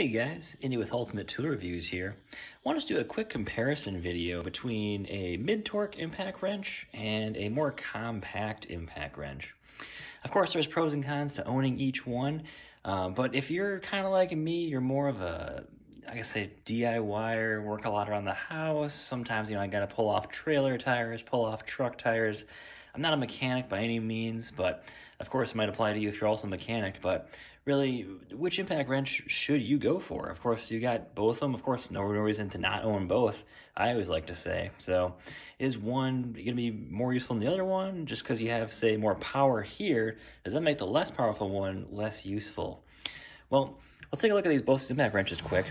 Hey guys, Indy with Ultimate Tool Reviews here. I want to do a quick comparison video between a mid-torque impact wrench and a more compact impact wrench. Of course, there's pros and cons to owning each one, uh, but if you're kind of like me, you're more of a, I guess say DIYer, work a lot around the house. Sometimes, you know, I got to pull off trailer tires, pull off truck tires. I'm not a mechanic by any means, but of course it might apply to you if you're also a mechanic, but really, which impact wrench should you go for? Of course, you got both of them. Of course, no, no reason to not own both, I always like to say. So is one going to be more useful than the other one? Just because you have, say, more power here, does that make the less powerful one less useful? Well, let's take a look at these both impact wrenches quick.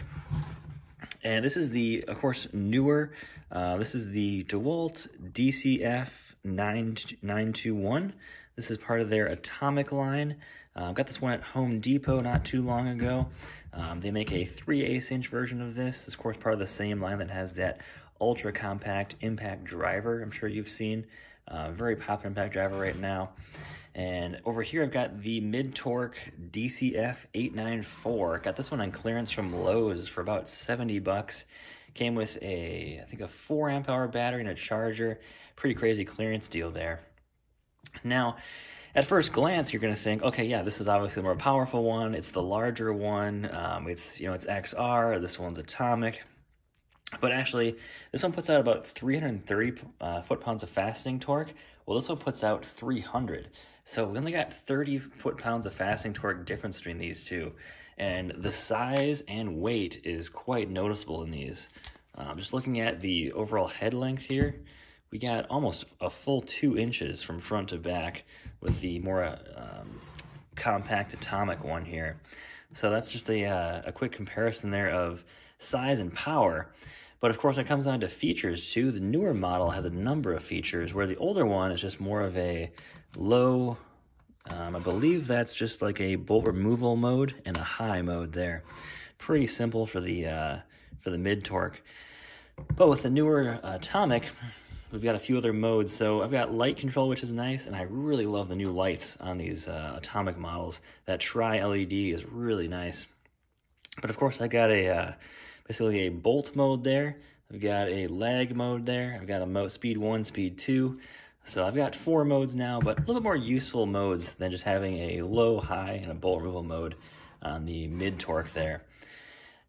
And this is the, of course, newer. Uh, this is the DeWalt DCF 9921. This is part of their Atomic line. Uh, got this one at Home Depot not too long ago. Um, they make a 3 8 inch version of this. This, of course, part of the same line that has that ultra compact impact driver I'm sure you've seen. Uh, very popular impact driver right now. And over here, I've got the mid-torque DCF 894. Got this one on clearance from Lowe's for about 70 bucks. Came with a, I think a 4 amp hour battery and a charger. Pretty crazy clearance deal there. Now, at first glance, you're going to think, okay, yeah, this is obviously the more powerful one. It's the larger one. Um, it's you know it's XR. This one's atomic. But actually, this one puts out about 330 uh, foot-pounds of fastening torque. Well, this one puts out 300. So we only got 30 foot-pounds of fastening torque difference between these two. And the size and weight is quite noticeable in these. Um, just looking at the overall head length here, we got almost a full two inches from front to back with the more um, compact atomic one here. So that's just a, uh, a quick comparison there of size and power. But of course, when it comes down to features too, the newer model has a number of features where the older one is just more of a low, um, I believe that's just like a bolt removal mode and a high mode there. Pretty simple for the, uh, for the mid torque. But with the newer Atomic, we've got a few other modes. So I've got light control, which is nice, and I really love the new lights on these uh, Atomic models. That Tri LED is really nice. But of course, I got a uh, basically a bolt mode there. I've got a lag mode there. I've got a mode speed one, speed two. So I've got four modes now, but a little bit more useful modes than just having a low, high, and a bolt removal mode on the mid torque there.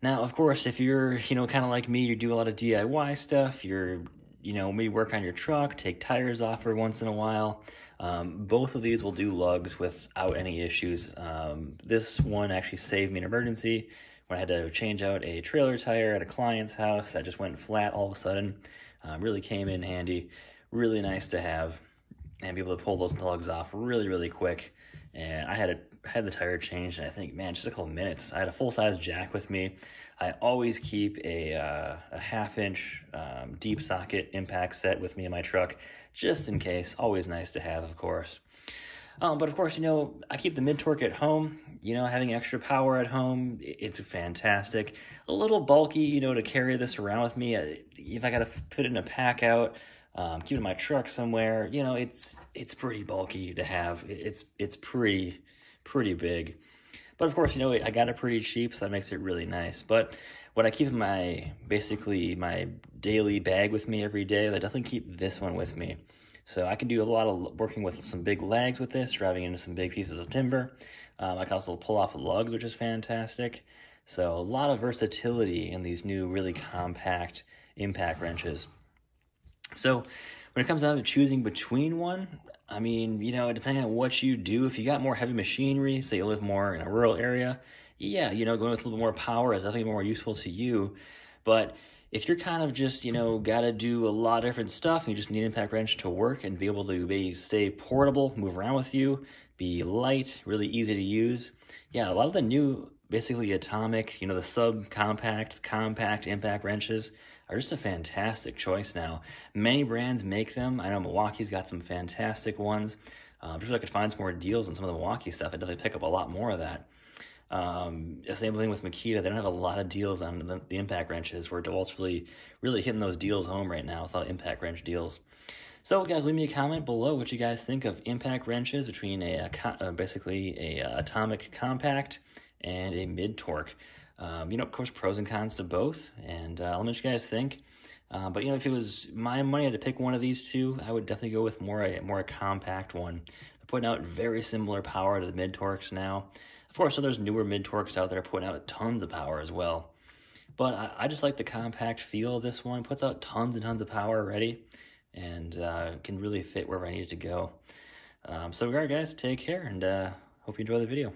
Now, of course, if you're, you know, kind of like me, you do a lot of DIY stuff, you're, you know, maybe work on your truck, take tires off for once in a while. Um, both of these will do lugs without any issues. Um, this one actually saved me an emergency when I had to change out a trailer tire at a client's house that just went flat all of a sudden. Um, really came in handy. Really nice to have and be able to pull those lugs off really, really quick. And I had a had the tire changed, and I think, man, just a couple minutes. I had a full size jack with me. I always keep a uh, a half inch um, deep socket impact set with me in my truck, just in case. Always nice to have, of course. Um, but of course, you know, I keep the mid torque at home. You know, having extra power at home, it's fantastic. A little bulky, you know, to carry this around with me. If I got to put it in a pack out, um, keep it in my truck somewhere, you know, it's it's pretty bulky to have. It's it's pretty pretty big. But of course, you know, I got it pretty cheap, so that makes it really nice. But what I keep in my basically my daily bag with me every day, I definitely keep this one with me. So I can do a lot of working with some big lags with this, driving into some big pieces of timber. Um, I can also pull off lugs, which is fantastic. So a lot of versatility in these new really compact impact wrenches. So when it comes down to choosing between one, I mean, you know, depending on what you do, if you got more heavy machinery, say you live more in a rural area, yeah, you know, going with a little bit more power is definitely more useful to you. But if you're kind of just, you know, got to do a lot of different stuff, and you just need an impact wrench to work and be able to be, stay portable, move around with you, be light, really easy to use. Yeah, a lot of the new, basically atomic, you know, the sub-compact, compact impact wrenches are just a fantastic choice now. Many brands make them. I know Milwaukee's got some fantastic ones. Uh, if I could find some more deals on some of the Milwaukee stuff, I'd definitely pick up a lot more of that. Um, same thing with Makita. They don't have a lot of deals on the, the impact wrenches where DeWalt's really, really hitting those deals home right now with a lot of impact wrench deals. So, guys, leave me a comment below what you guys think of impact wrenches between a, a uh, basically a, a uh, atomic compact and a mid torque. Um, you know, of course, pros and cons to both, and uh, let me know what you guys think. Uh, but you know, if it was my money, I had to pick one of these two, I would definitely go with more a more a compact one. They're putting out very similar power to the mid torques now. Of course, so there's newer mid torques out there putting out tons of power as well. But I, I, just like the compact feel of this one. Puts out tons and tons of power already, and uh, can really fit wherever I need it to go. Um, so, alright, guys, take care, and uh, hope you enjoy the video.